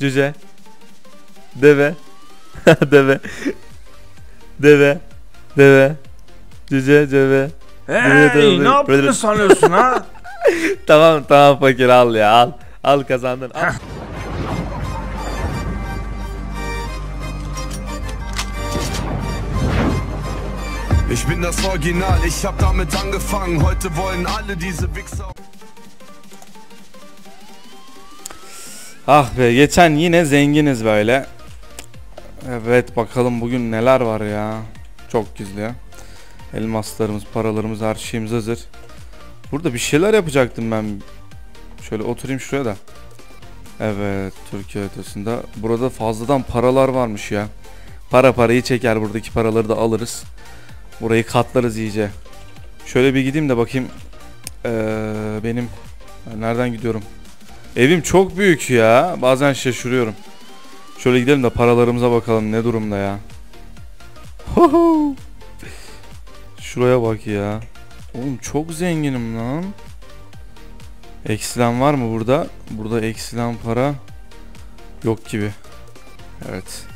Cüce. Deve. deve. Deve. Deve. Cüce, deve. Hey ne yaptığını sanıyorsun ha? Tamam tamam fakir al ya al. Al kazandın. Al. Ich bin das Original, ich hab damit angefangen. Heute wollen alle diese Wichser. Ah be geçen yine zenginiz böyle. Evet bakalım bugün neler var ya. Çok güzel. Elmaslarımız, paralarımız, her şeyimiz hazır. Burada bir şeyler yapacaktım ben. Şöyle oturayım şuraya da. Evet Türkiye ötesinde. Burada fazladan paralar varmış ya. Para parayı çeker buradaki paraları da alırız. Burayı katlarız iyice. Şöyle bir gideyim de bakayım. Ee, benim nereden gidiyorum? Evim çok büyük ya. Bazen şaşırıyorum. Şöyle gidelim de paralarımıza bakalım ne durumda ya. Şuraya bak ya. Oğlum çok zenginim lan. Eksilen var mı burada? Burada eksilen para yok gibi. Evet.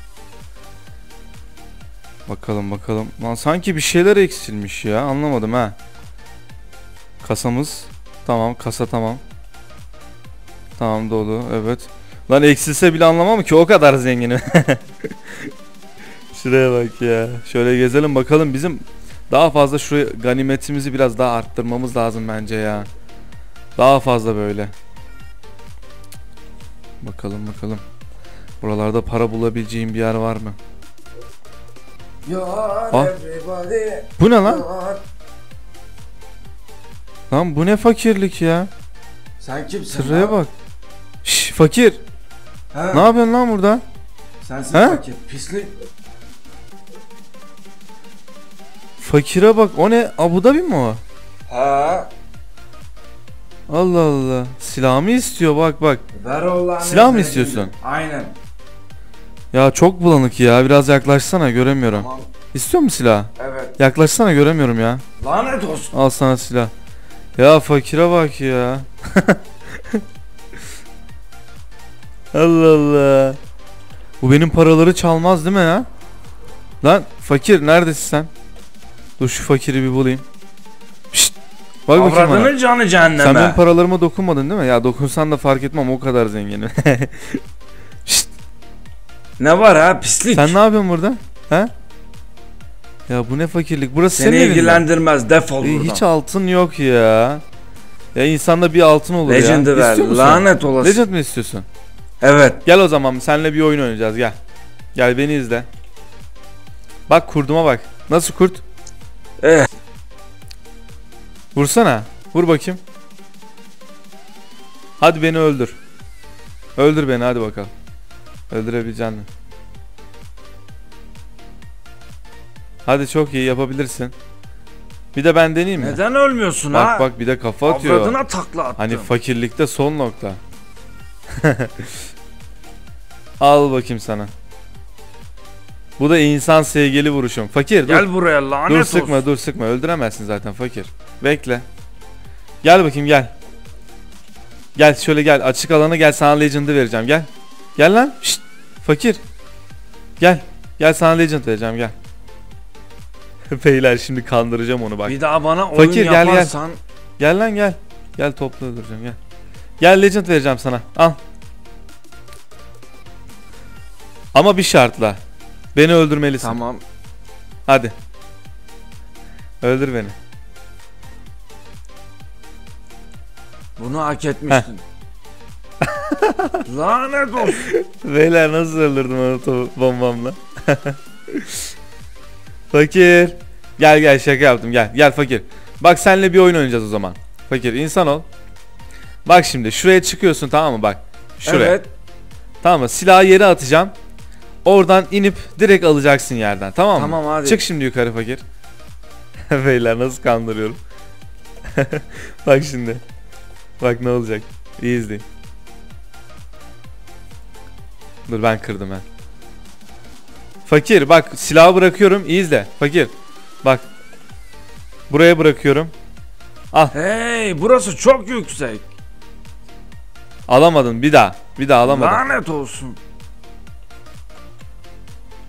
Bakalım bakalım. Lan sanki bir şeyler eksilmiş ya. Anlamadım ha. Kasamız. Tamam kasa tamam. Tamam dolu evet. Lan eksilse bile anlamam ki o kadar zenginim. Şuraya bak ya. Şöyle gezelim bakalım bizim daha fazla şu ganimetimizi biraz daha arttırmamız lazım bence ya. Daha fazla böyle. Bakalım bakalım. Buralarda para bulabileceğim bir yer var mı? Ah. Bu ne lan? Lan bu ne fakirlik ya? Sen kimsin? Sıraya bak. Fakir. Ha? Ne yapıyorsun lan burada? Sensin Ha? fakir. Pislik. Fakire bak. O ne? Abu Dhabi mi o? Ha? Allah Allah. Silahımı istiyor bak bak. Ver Silah mı istiyorsun? şimdi. Aynen. Ya çok bulanık ya. Biraz yaklaşsana göremiyorum. Tamam. İstiyor musun silah? Evet. Yaklaşsana göremiyorum ya. Lanet olsun. Al sana silah. Ya fakire bak ya. Allah Allah. Bu benim paraları çalmaz değil mi ya? Lan fakir neredesin sen? Dur şu fakiri bir bulayım. Şşt. Bak bakayım bana. Canı cehenneme. Sen benim paralarıma dokunmadın değil mi? Ya dokunsan da fark etmem o kadar zenginim. Ne var ha pislik. Sen ne yapıyorsun burada? He? Ya bu ne fakirlik? Burası Seni senin evin mi? ilgilendirmez defol Ee, buradan. Hiç altın yok ya. Ya insanda bir altın olur Legend'ı ya. ver. İstiyor musun? Lanet olası. Legend mi istiyorsun? Evet. Gel o zaman senle bir oyun oynayacağız gel. Gel beni izle. Bak kurduma bak. Nasıl kurt? Eh. Vursana. Vur bakayım. Hadi beni öldür. Öldür beni hadi bakalım. Öldürebilecek mi? Hadi çok iyi yapabilirsin. Bir de ben deneyeyim mi? Neden ölmüyorsun Bak ha? bak bir de kafa atıyor. Avradına takla attım. Hani fakirlikte son nokta. Al bakayım sana. Bu da insan sevgili vuruşum. Fakir dur. Gel buraya lanet dur olsun. sıkma dur sıkma. Öldüremezsin zaten fakir. Bekle. Gel bakayım gel. Gel şöyle gel. Açık alana gel sana legend'ı vereceğim gel. Gel lan. Şşt. Fakir. Gel. Gel sana legend vereceğim gel. Beyler şimdi kandıracağım onu bak. Bir daha bana oyun Fakir, gel, gel. yaparsan Gel lan gel. Gel topla öldüreceğim gel. Gel legend vereceğim sana. Al. Ama bir şartla. Beni öldürmelisin. tamam. Hadi. Öldür beni. Bunu hak etmiştin. lanet olsun. Beyler nasıl öldürdüm onu bombamla? fakir. Gel gel şaka yaptım gel. Gel fakir. Bak senle bir oyun oynayacağız o zaman. Fakir insan ol. Bak şimdi şuraya çıkıyorsun tamam mı bak. Şuraya. Evet. Tamam mı? Silahı yere atacağım. Oradan inip direkt alacaksın yerden. Tamam mı? Tamam hadi. Çık şimdi yukarı fakir. Beyler nasıl kandırıyorum. Bak şimdi. Bak ne olacak. İyi izleyin. Dur ben kırdım ben. Fakir bak silahı bırakıyorum. İyi izle. Fakir. Bak. Buraya bırakıyorum. Hey burası çok yüksek. Alamadın bir daha. Bir daha alamadın. Lanet olsun.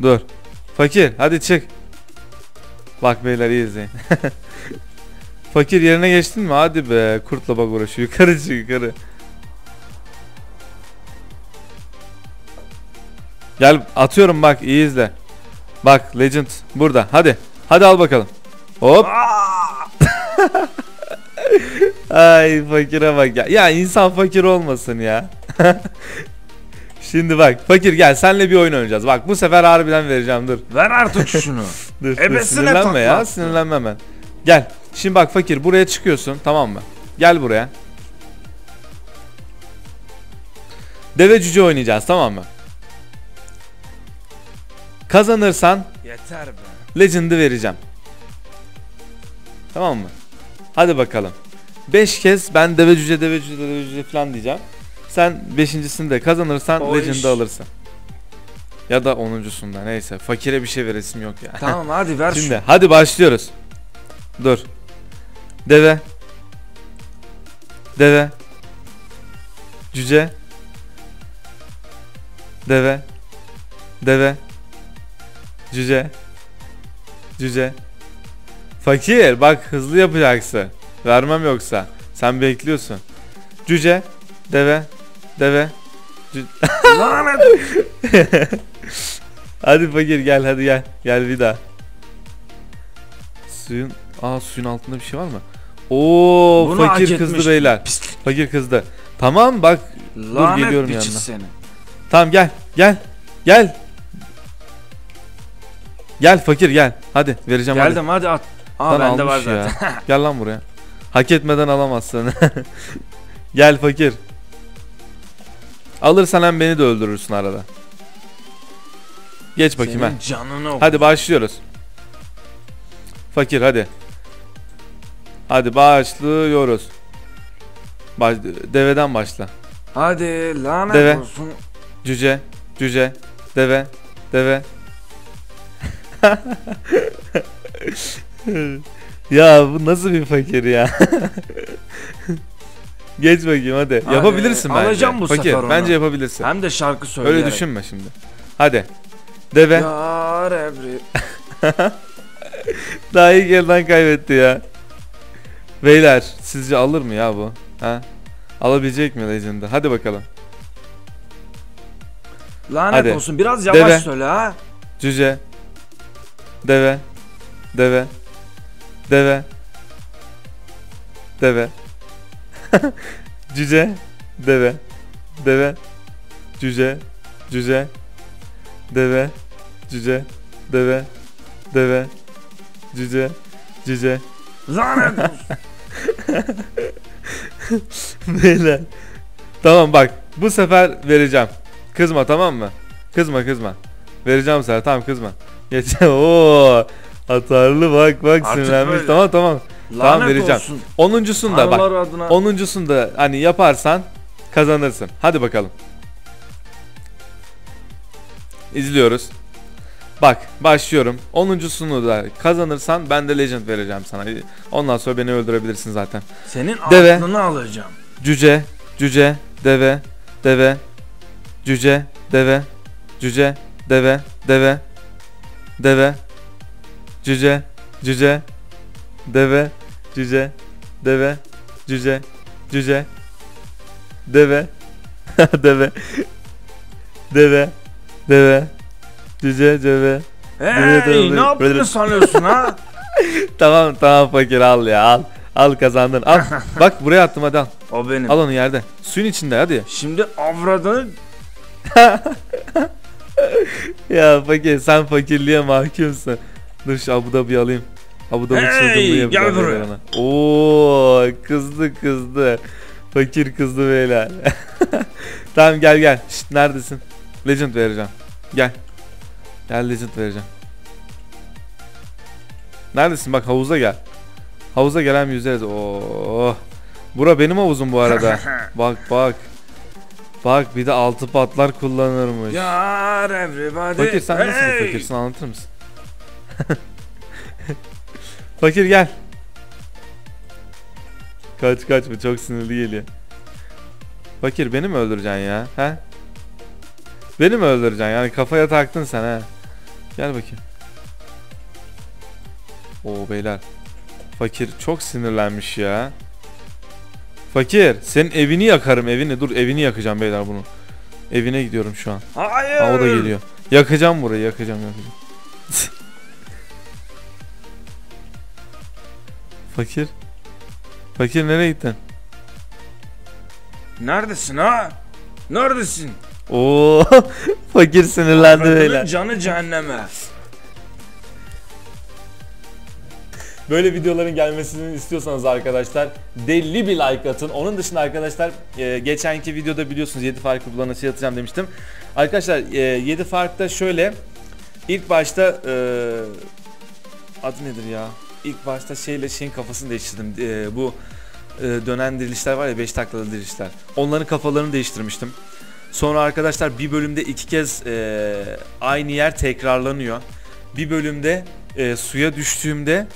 Dur. Fakir hadi çık. Bak beyler iyi izleyin. Fakir yerine geçtin mi? Hadi be. Kurtla bak uğraşıyor. Yukarı çık yukarı. Gel atıyorum bak iyi izle. Bak Legend burada. Hadi. Hadi al bakalım. Hop. Aa! Ay fakire bak ya. Ya insan fakir olmasın ya. Şimdi bak fakir gel senle bir oyun oynayacağız. Bak bu sefer harbiden vereceğim dur. Ver artık şunu. Dur, dur sinirlenme takla ya sinirlenme hemen. Gel. Şimdi bak fakir buraya çıkıyorsun tamam mı? Gel buraya. Deve cüce oynayacağız tamam mı? Kazanırsan Yeter be. Legend'ı vereceğim. Tamam mı? Hadi bakalım. 5 kez ben deve cüce deve cüce deve cüce falan diyeceğim. Sen 5.sinde kazanırsan O iş. Legend'ı alırsın. Ya da 10.sunda neyse. Fakire bir şey veresim yok ya. Tamam hadi ver Şimdi şunu. hadi başlıyoruz. Dur. Deve. Deve. Cüce. Deve. Deve. Cüce. Cüce. Fakir bak hızlı yapacaksın. Vermem yoksa. Sen bekliyorsun. Cüce. Deve. Deve. Lanet. Hadi fakir gel hadi gel. Gel bir daha. Suyun Aa suyun altında bir şey var mı? Oo Bunu fakir kızdı beyler. Pislik. Fakir kızdı. Tamam bak. Lanet geliyorum biçi yanına. seni. Tamam gel. Gel. Gel. Gel fakir gel. Hadi vereceğim hadi. Geldim hadi at. Aa Lan bende var zaten. Gel lan buraya. Hak etmeden alamazsın. gel fakir. Alırsan hem beni de öldürürsün arada. Geç bakayım ha. Canını oku. Hadi başlıyoruz. Fakir hadi. Hadi başlıyoruz. Baş, deveden başla. Hadi lanet Deve. olsun. Cüce, cüce, deve, deve. ya bu nasıl bir fakir ya? Geç bakayım hadi. Hadi, Yapabilirsin bence. alacağım bu fakir, sefer onu. bence yapabilirsin. Hem de şarkı söyleyerek. Öyle düşünme şimdi. Hadi. Deve. Yar evri. Daha ilk elden kaybetti ya. Beyler sizce alır mı ya bu? Ha? Alabilecek mi Legend'ı? Hadi bakalım. Lanet Hadi. olsun biraz yavaş Deve. söyle ha. Cüce. Deve. Deve. Deve. Deve. Cüce. Deve. Deve. Cüce. Cüce. Deve. Cüce. Deve. Deve. Cüce. Cüce. Lanet olsun. Beyler. Tamam bak bu sefer vereceğim. Kızma tamam mı? Kızma kızma. Vereceğim sana tamam kızma. Geç. Oo. Atarlı bak bak Artık sinirlenmiş. böyle. Tamam tamam. Tamam, Lanet vereceğim. olsun. Onuncusunda bak. Tanrılar adına. Onuncusunda hani yaparsan kazanırsın. Hadi bakalım. İzliyoruz. Bak başlıyorum. Onuncusunu da kazanırsan ben de legend vereceğim sana. Ondan sonra beni öldürebilirsin zaten. Senin Deve. aklını alacağım. Cüce, cüce, deve, deve, cüce, deve, cüce, deve, deve, deve, cüce, cüce, deve, cüce, deve, cüce, cüce, deve, deve, deve, deve, cüce, deve. Hey ne yaptığını sanıyorsun ha? Tamam tamam fakir al ya al. Al kazandın al. Bak buraya attım hadi al. O benim. Al onu yerde. Suyun içinde hadi. Şimdi avradını Ya fakir sen fakirliğe mahkumsun. Dur şu Abu Dhabi alayım. Abu Dhabi Hey, çılgınlığı gel buraya. ona. Oo kızdı kızdı. Fakir kızdı beyler. tamam gel gel. Şşt, neredesin? Legend vereceğim. Gel. Gel Legend vereceğim. Neredesin? Bak havuza gel. Havuza gelen yüzeriz. Oo. Bura benim havuzum bu arada. bak bak. Bak bir de altı patlar kullanırmış. Yar everybody. Fakir sen nasıl bir Hey! fakirsin anlatır mısın? Fakir gel. Kaç kaç bu çok sinirli geliyor. Fakir beni mi öldüreceksin ya? He? Beni mi öldüreceksin? Yani kafaya taktın sen he. Gel bakayım. Oo beyler. Fakir çok sinirlenmiş ya. Fakir senin evini yakarım evini. Dur evini yakacağım beyler bunu. Evine gidiyorum şu an. Hayır. Ha, o da geliyor. Yakacağım burayı yakacağım yakacağım. Fakir. Fakir nereye gittin? Neredesin ha? Neredesin? Oo fakir sinirlendi beyler. canı cehenneme. Böyle videoların gelmesini istiyorsanız arkadaşlar deli bir like atın. Onun dışında arkadaşlar e, geçenki videoda biliyorsunuz 7 farklı kullanıcı atacağım demiştim. Arkadaşlar e, 7 farkta şöyle ilk başta e, adı nedir ya? İlk başta şeyle şeyin kafasını değiştirdim. E, bu e, dönen dirilişler var ya 5 taklalı dirilişler. Onların kafalarını değiştirmiştim. Sonra arkadaşlar bir bölümde iki kez e, aynı yer tekrarlanıyor. Bir bölümde e, suya düştüğümde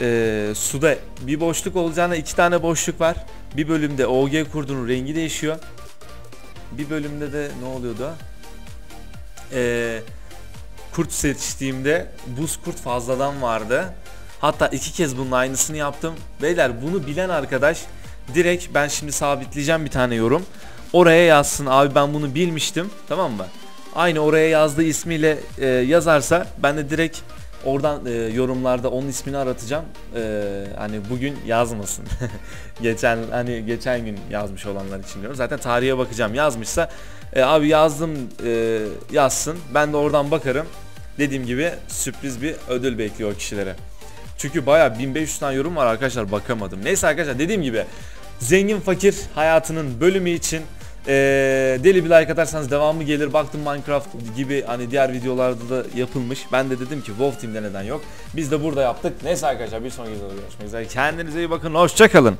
e, suda bir boşluk olacağına iki tane boşluk var. Bir bölümde OG kurdunun rengi değişiyor. Bir bölümde de ne oluyordu? E, kurt seçtiğimde buz kurt fazladan vardı. Hatta iki kez bunun aynısını yaptım. Beyler bunu bilen arkadaş direkt ben şimdi sabitleyeceğim bir tane yorum. Oraya yazsın abi ben bunu bilmiştim tamam mı? Aynı oraya yazdığı ismiyle e, yazarsa ben de direkt oradan e, yorumlarda onun ismini aratacağım. E, hani bugün yazmasın. geçen hani geçen gün yazmış olanlar için diyorum. Zaten tarihe bakacağım. Yazmışsa e, abi yazdım e, yazsın. Ben de oradan bakarım. Dediğim gibi sürpriz bir ödül bekliyor kişilere. Çünkü baya 1500 tane yorum var arkadaşlar bakamadım. Neyse arkadaşlar dediğim gibi zengin fakir hayatının bölümü için ee, deli bir like atarsanız devamı gelir. Baktım Minecraft gibi hani diğer videolarda da yapılmış. Ben de dedim ki Wolf Team'de neden yok. Biz de burada yaptık. Neyse arkadaşlar bir sonraki videoda görüşmek üzere. Kendinize iyi bakın. Hoşçakalın.